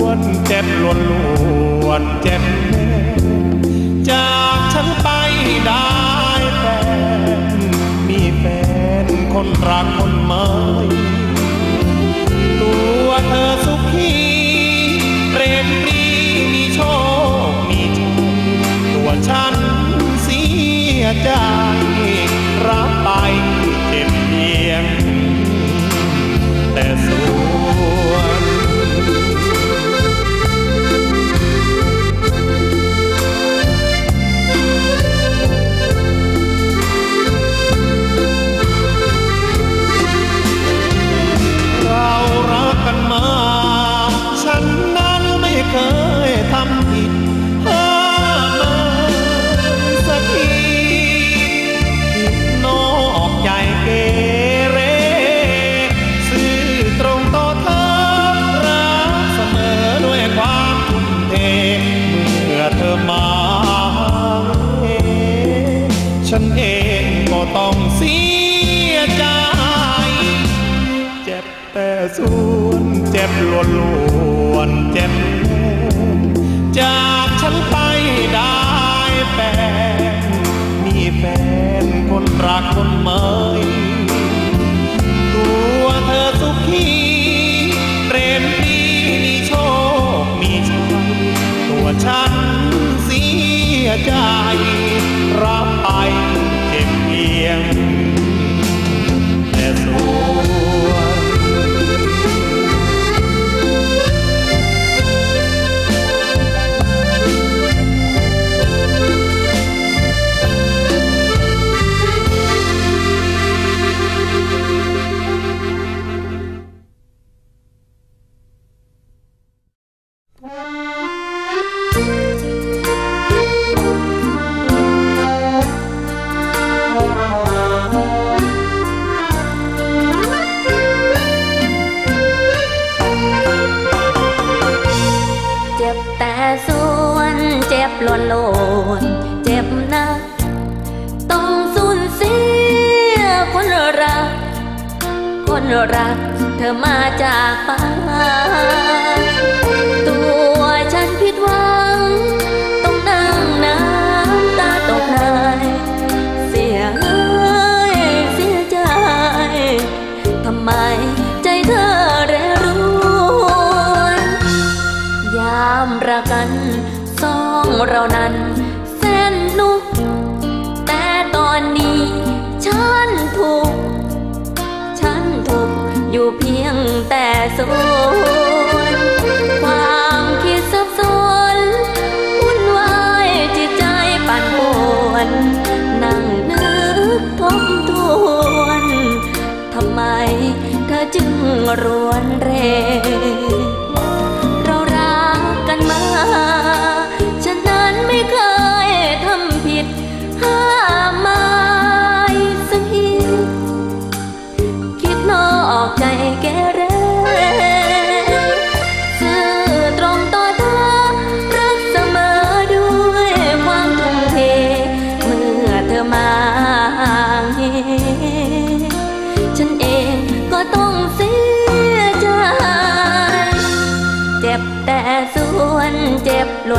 วนเจ็บล้วนล้วนเจ็บจากฉันไปได้แต่มีแฟนคนรักคนใหม่ตัวเธอสุขีเปรมปรีมีโชคมีชัยตัวฉันเสียใจ ล้วนล้วนเจ็บจากฉันไปได้แฟนมีแฟนคนรักคนใหม่ตัวเธอสุขีเปรมปีมีโชคมีชัยตัวฉันเสียใจ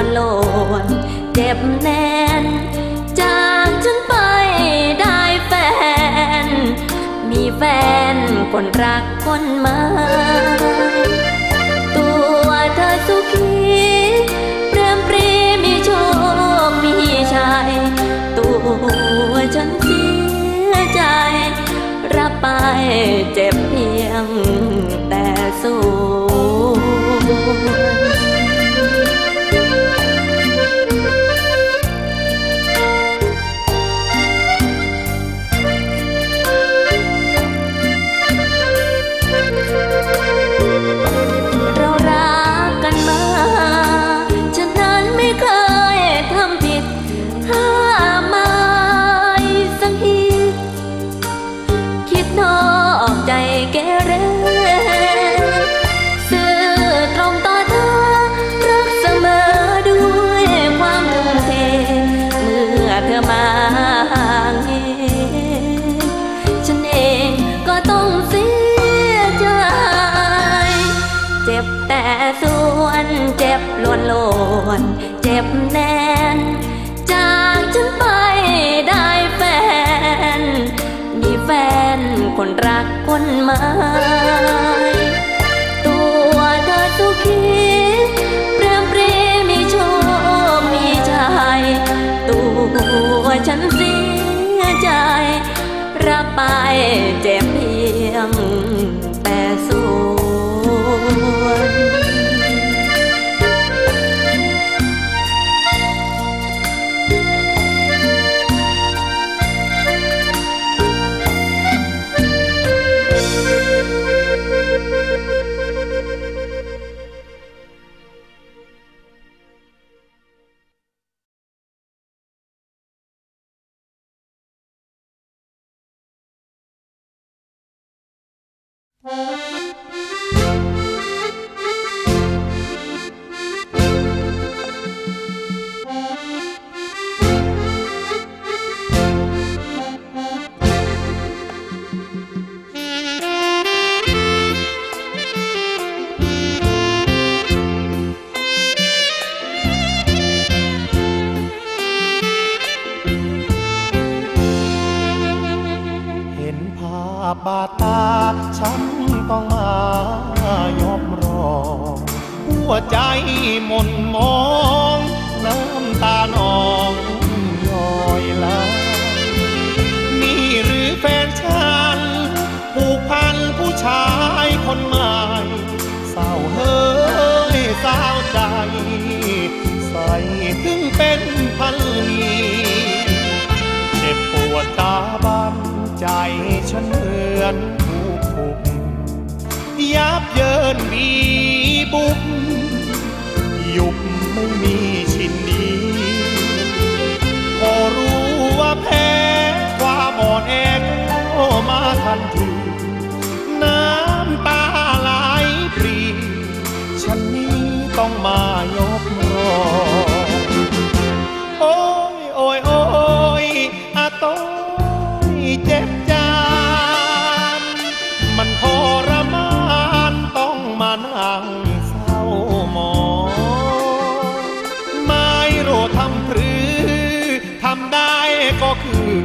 วนโลนเจ็บแน่น จากฉันไปได้แฟน มีแฟนคนรักคนใหม่ตัวเธอสุขีเปรมปรีมีโชคมีชัยตัวฉันเสียใจ รับไปเจ็บเพียงแต่สู้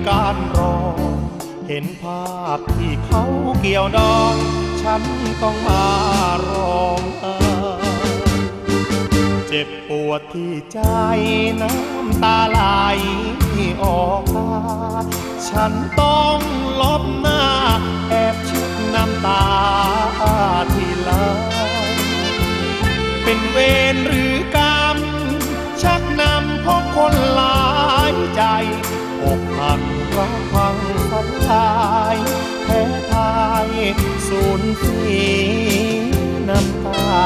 การรอ เห็นภาพที่เขาเกี่ยวดองฉันต้องมาร้องไห้เจ็บปวดที่ใจน้ำตาไหลออกมาฉันต้องลบหน้า แอบชุดน้ำตาที่ไหลเป็นเวรหรือกรรมชักนำพบคนหลายใจอกหัก รักพังฝันลายแพ้ทายสูญเสียน้ำตา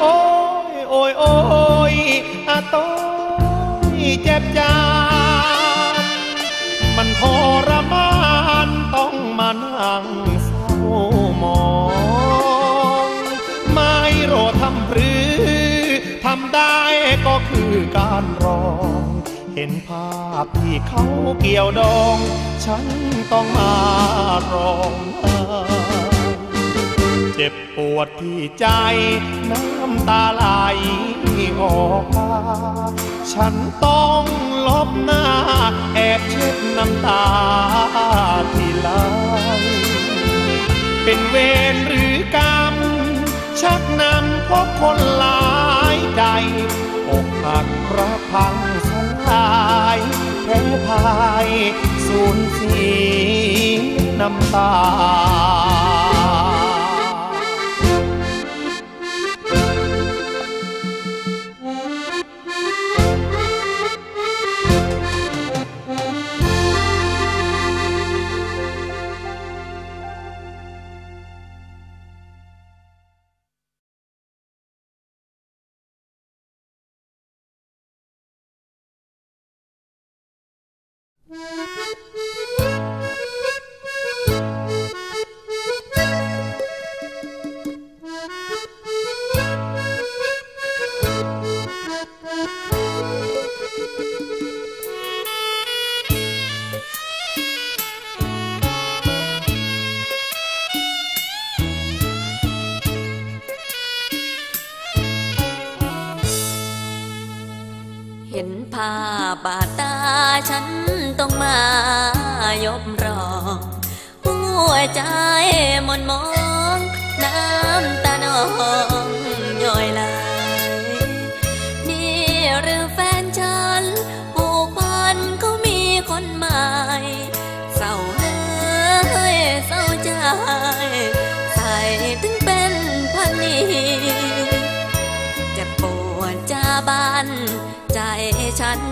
โอ้ยโอ้ยโอ้ยอาต้อยเจ็บใจ ทรมานต้องมานั่งเศร้ามองไม่โรทำหรือทำได้ก็คือการรอง เห็นภาพที่เขาเกี่ยวดอง ฉันต้องมารองเจ็บปวดที่ใจน้ำตาไหลออกมาฉันต้อง ลบหน้า แอบเช็ดน้ำตาที่ไหลเป็นเวรหรือกรรม ชักนำพบคนหลายใจอกหักรักพังสลายแพ้พายสูญเสียน้ำตา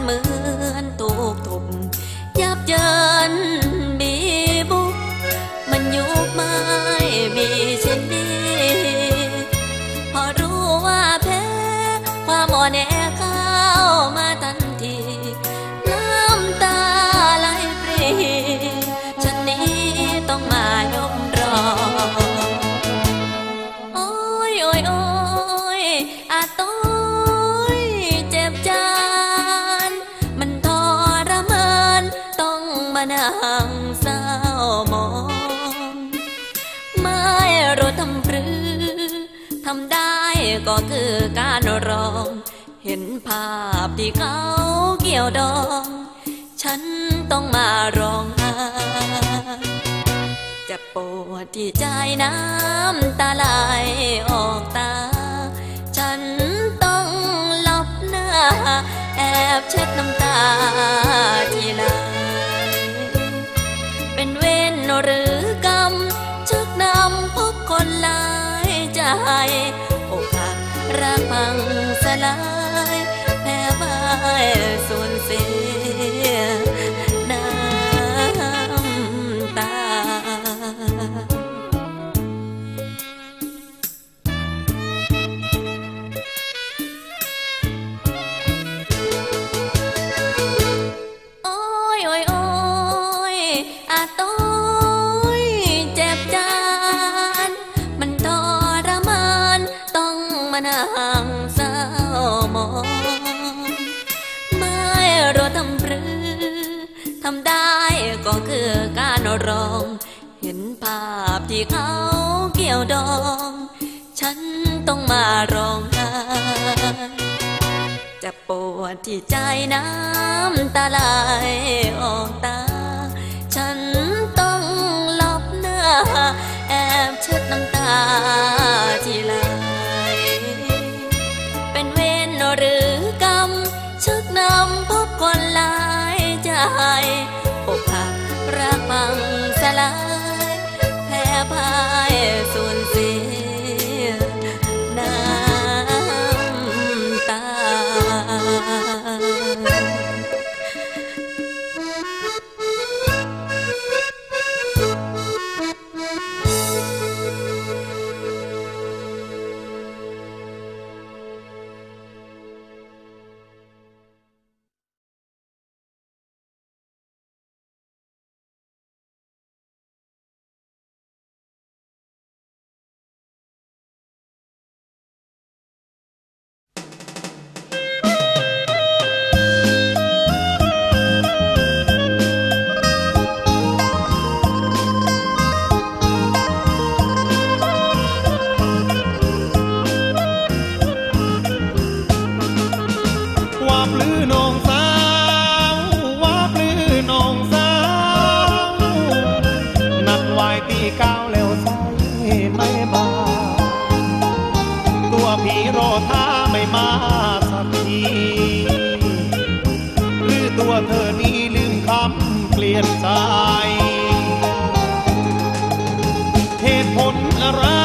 เหมือนตูกทุบยับเยินบีบุก มันยุบไม่มีเช่นนี้พอรู้ว่าแพ้ความอ่อนแอเข้ามา ก็คือการร้อง เห็นภาพที่เขาเกี่ยวดอง ฉันต้องมาร้องไห้จะปวดที่ใจน้ำตาไหลออกตา ฉันต้องหลับหน้า แอบเช็ดน้ำตาที่ไหลเป็นเวรหรือกรรมชักนำพบคนหลายใจ รักพังสลายแพ้พ่ายสูญเสี ได้ก็คือการร้อง เห็นภาพที่เขาเกี่ยวดอง ฉันต้องมาร้องไห้จะปวดที่ใจน้ำตาไหลออกตา ฉันต้องหลบหน้า แอบเช็ดน้ำตาที่ไหล الأرائك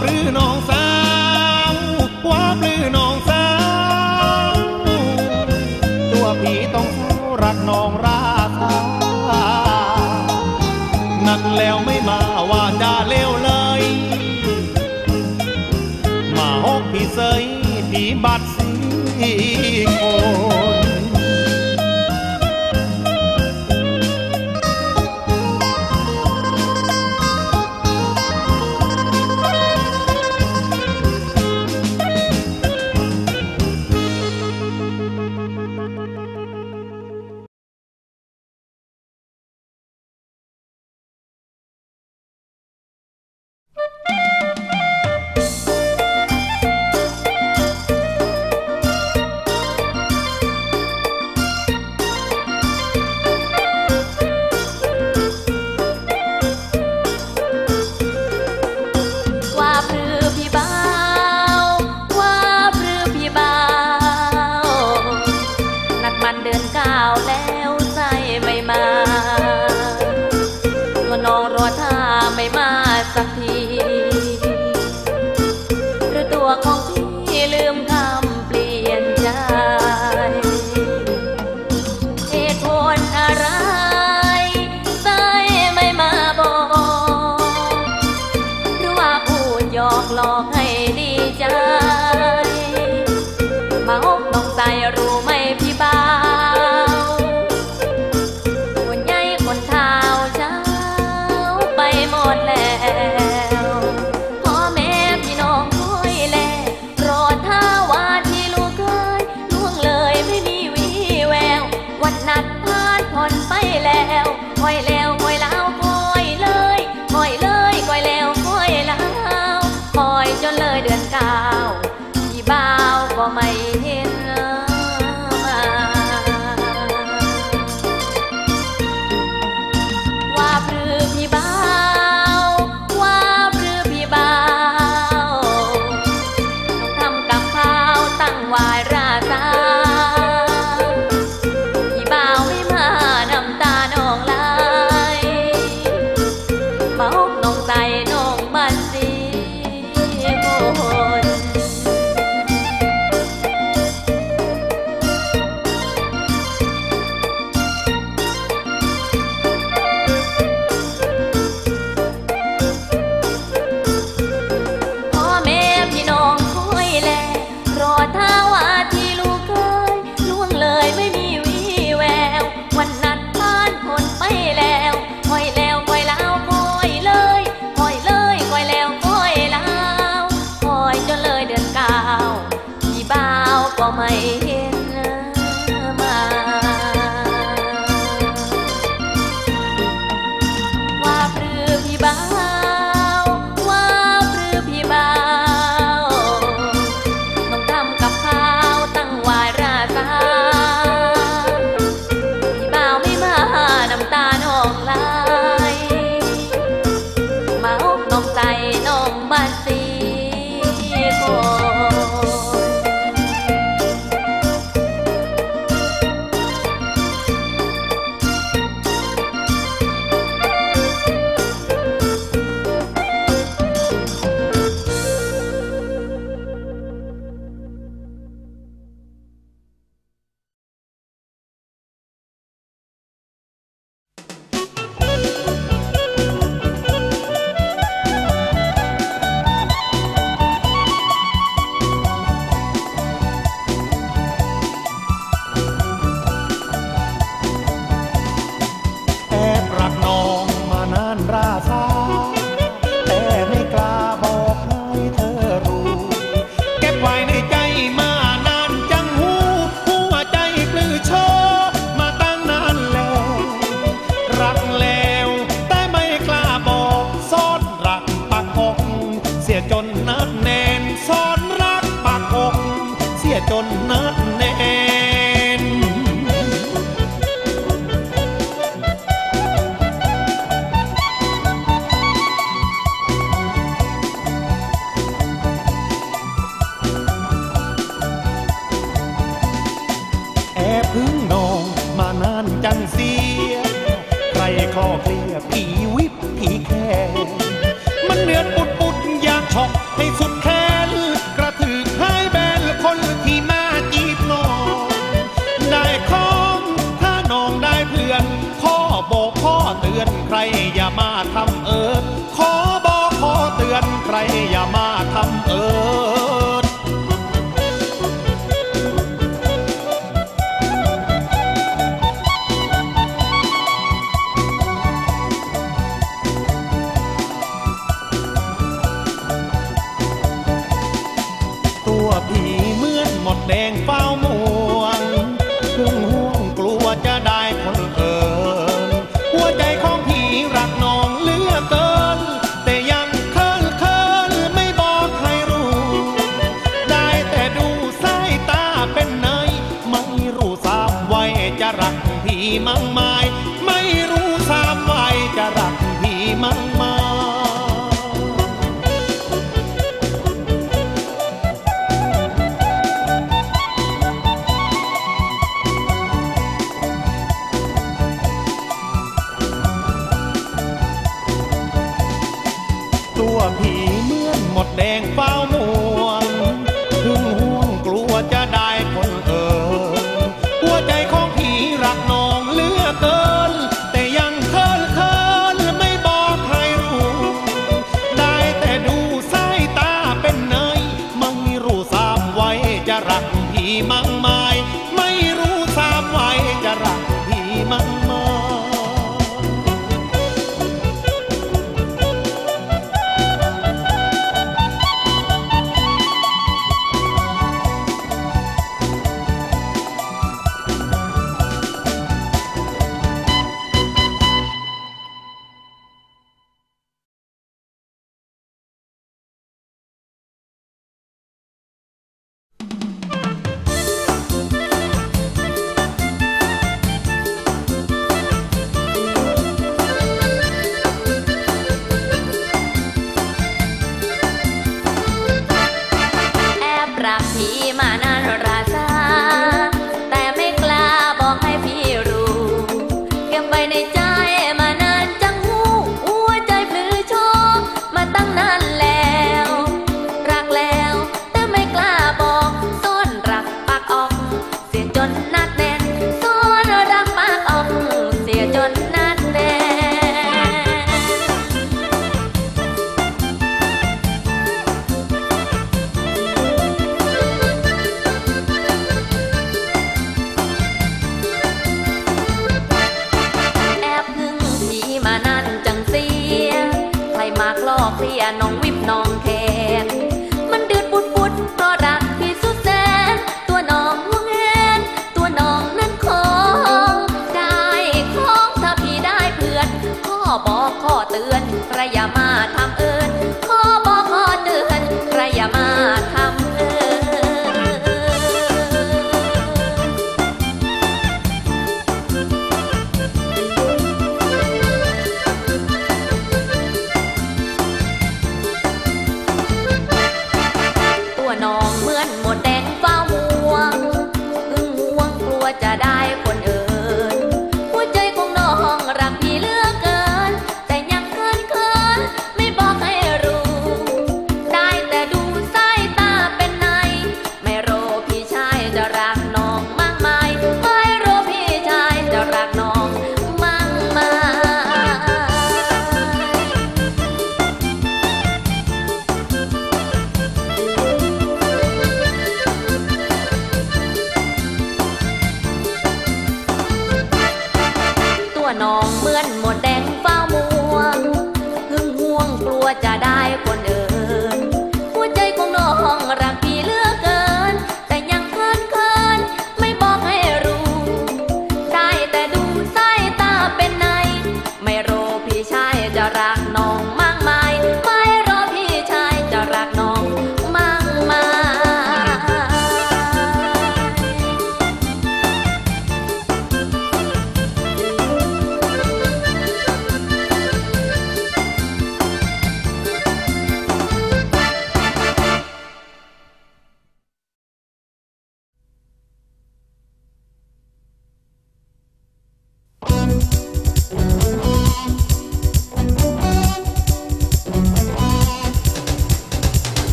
หรือน้องสาววาบหรือน้องสาว ตัวผีต้องเศร้ารักน้องราสานั่นแล้วไม่มาว่าจะเลวเลย มาหกผีเซยผีบัดสีโค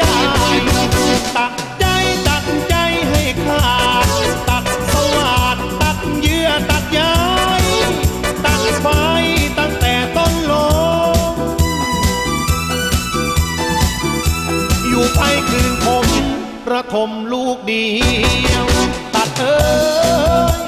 จตัดใจตัดใจให้ขาดตัดสวัสดตัดเยื่อตักายตัดไฟตั้งแต่ต้นลมอยู่ไปคืนผมระทมลูกเดียว ตัดเอ้ย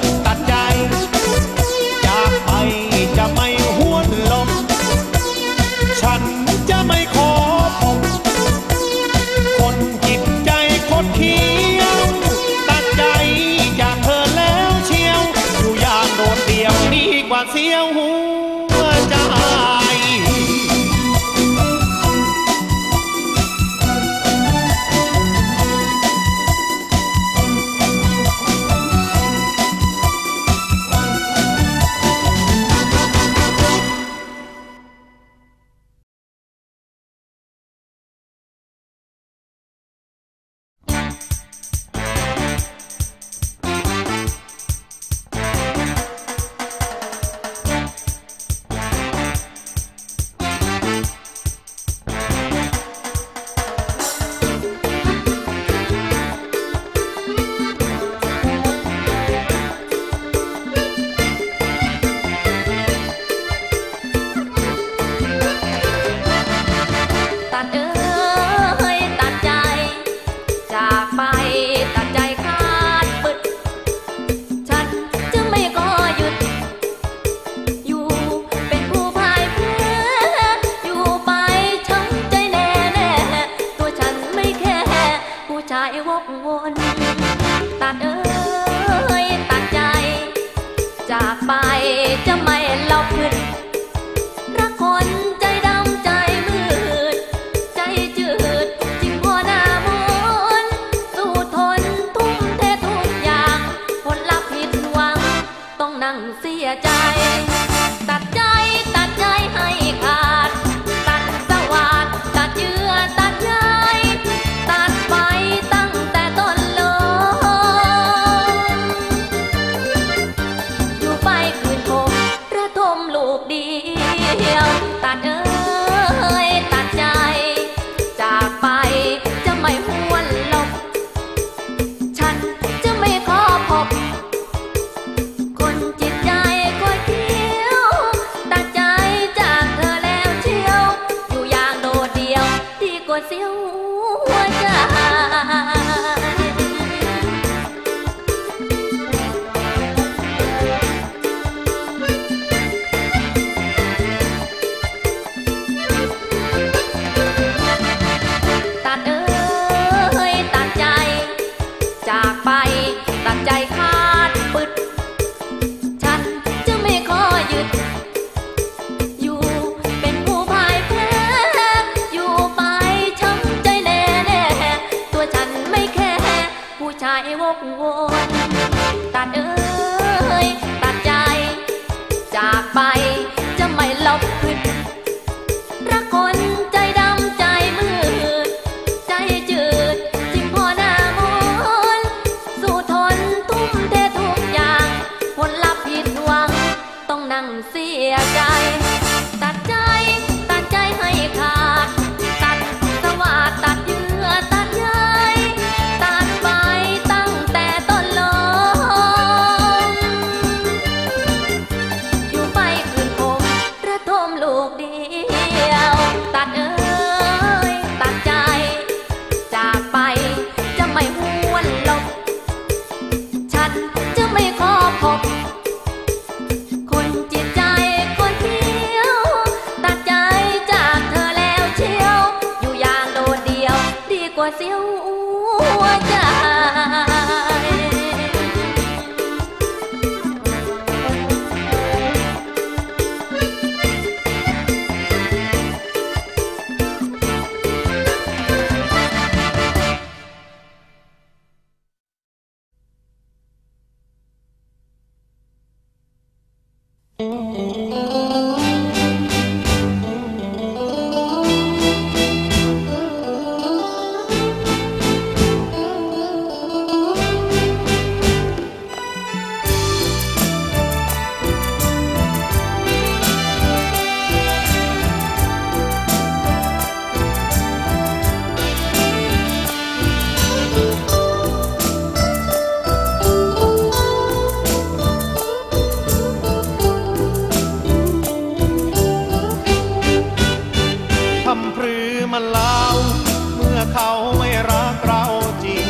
ไม่รักเราจริง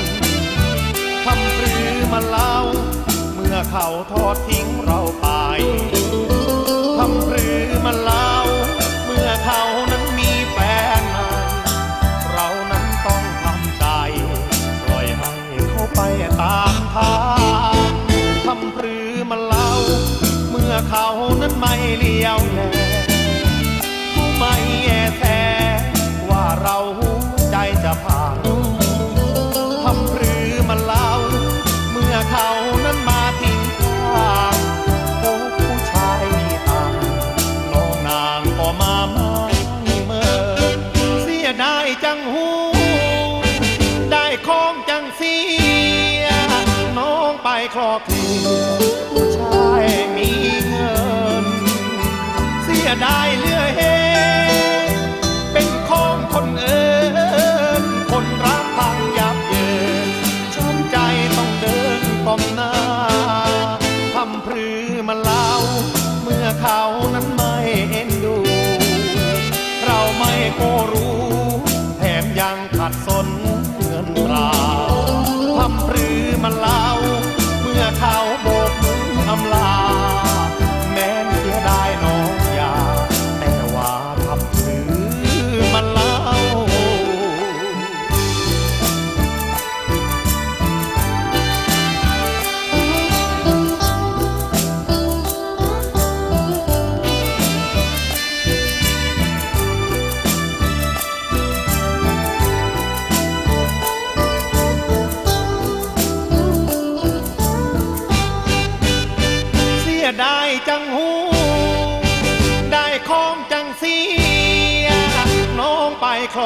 ทำหรือมาเล่า เมื่อเขาทอดทิ้งเราไปทำหรือมาเล่า เมื่อเขานั้นมีแฟนใหม่เรานั้นต้องทำใจปล่อยให้เขาไปตามทางทำหรือมาเล่า เมื่อเขานั้นไม่เลี้ยวแล ผู้ชายมีเงิน เสียดายเลือเห็น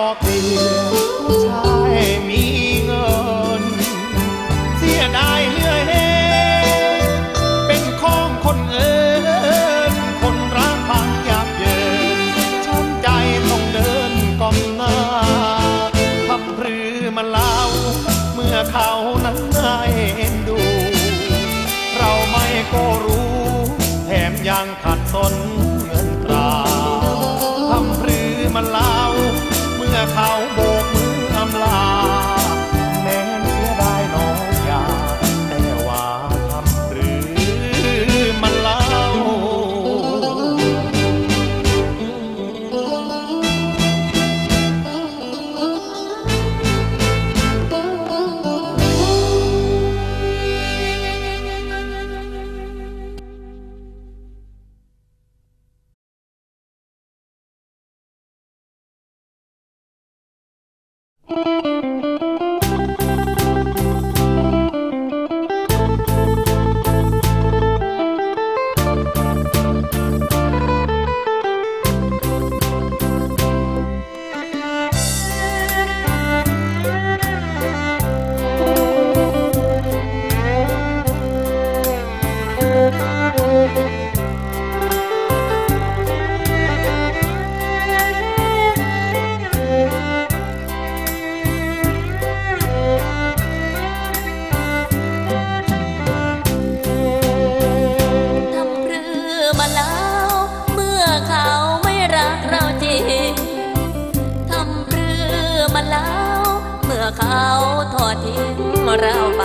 อกเดือนชายมีเงิน เสียดายเหลือเห็เป็นของคนเอินคนรักพังยับเยินช้ำใจต้องเดินก้มหน้าทำพรือมาเล่าเมื่อเขานั้นน่าเอ็นดู เราไม่ก็รู้ แถมยังขัดสน เราไป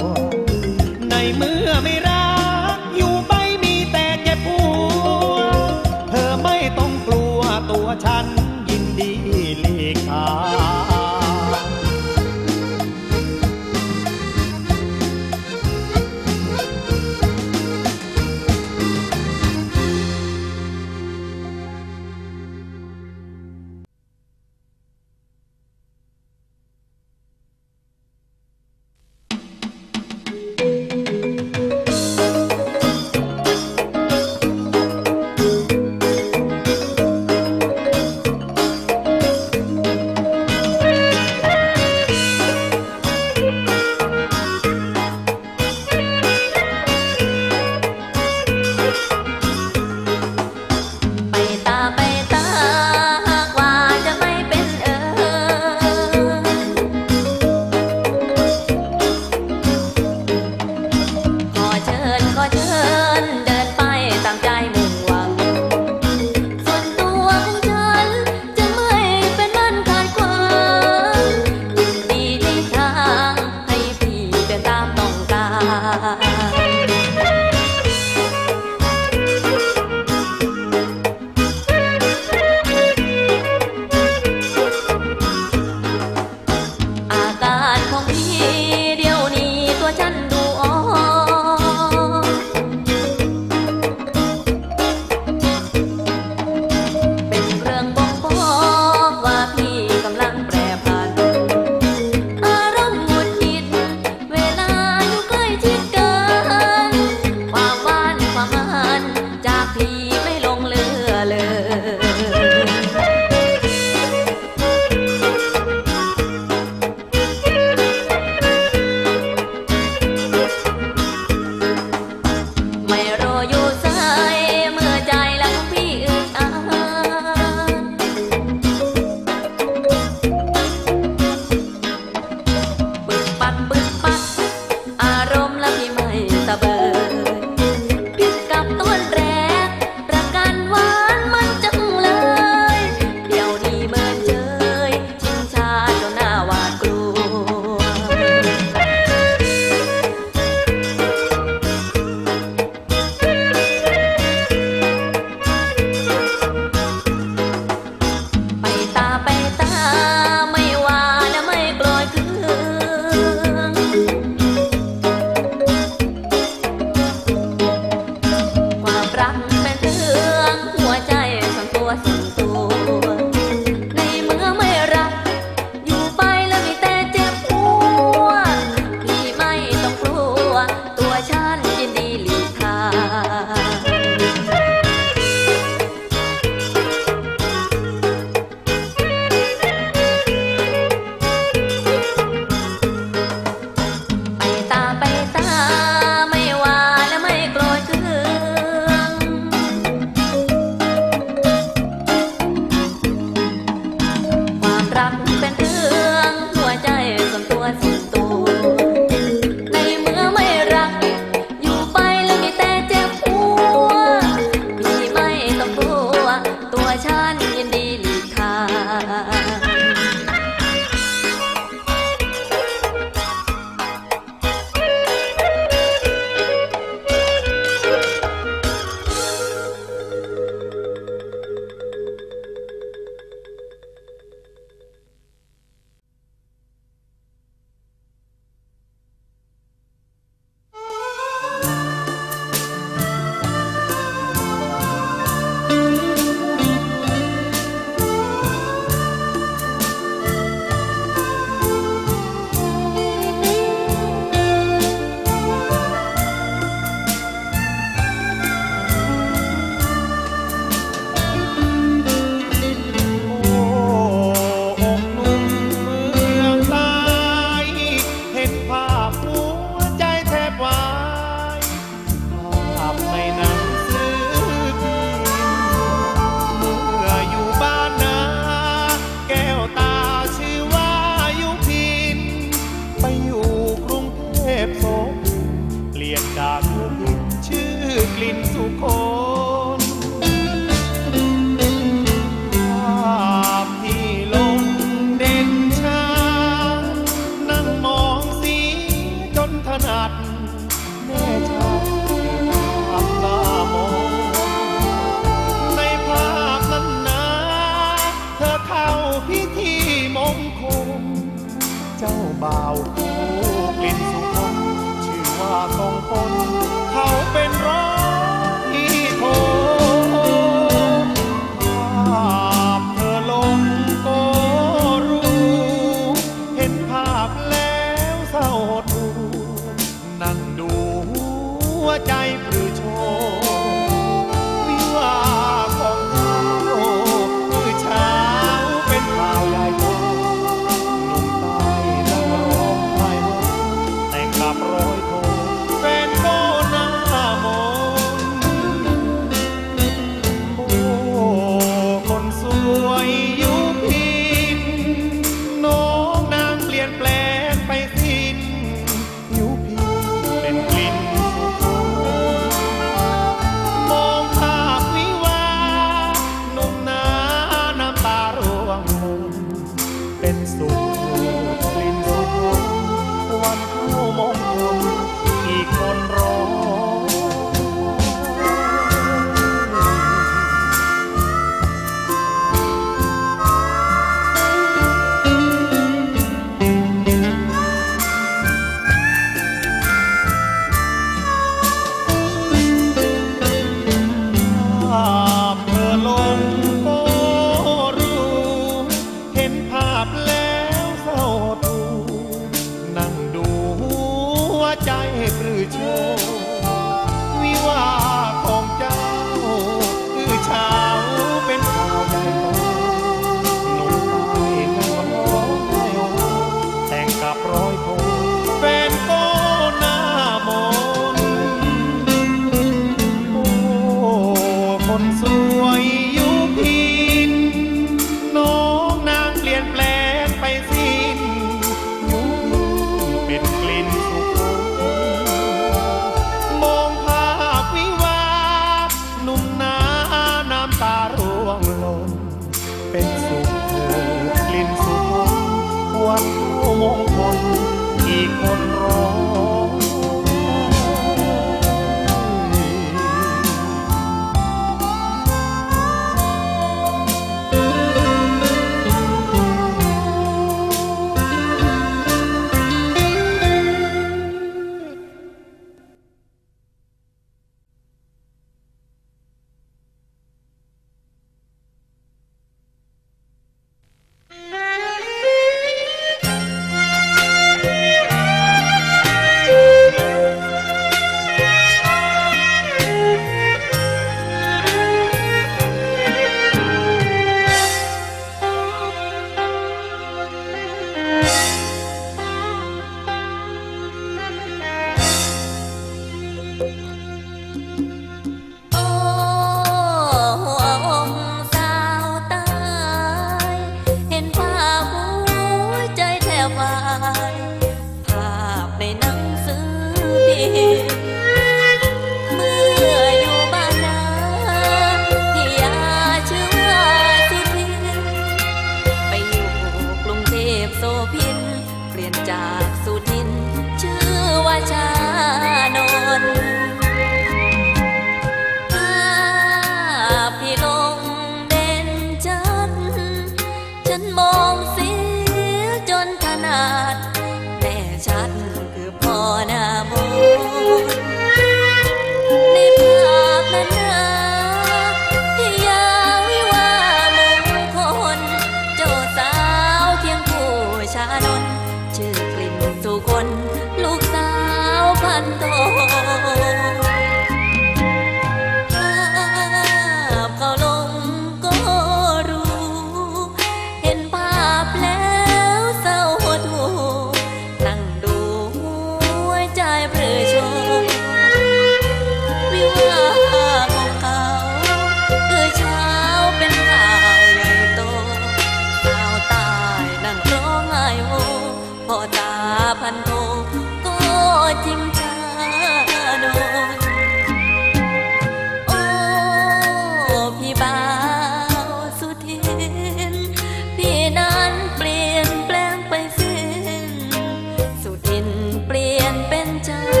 家